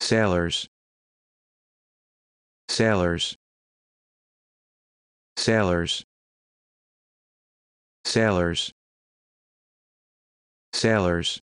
sailors. Sailors. Sailors. Sailors. Sailors.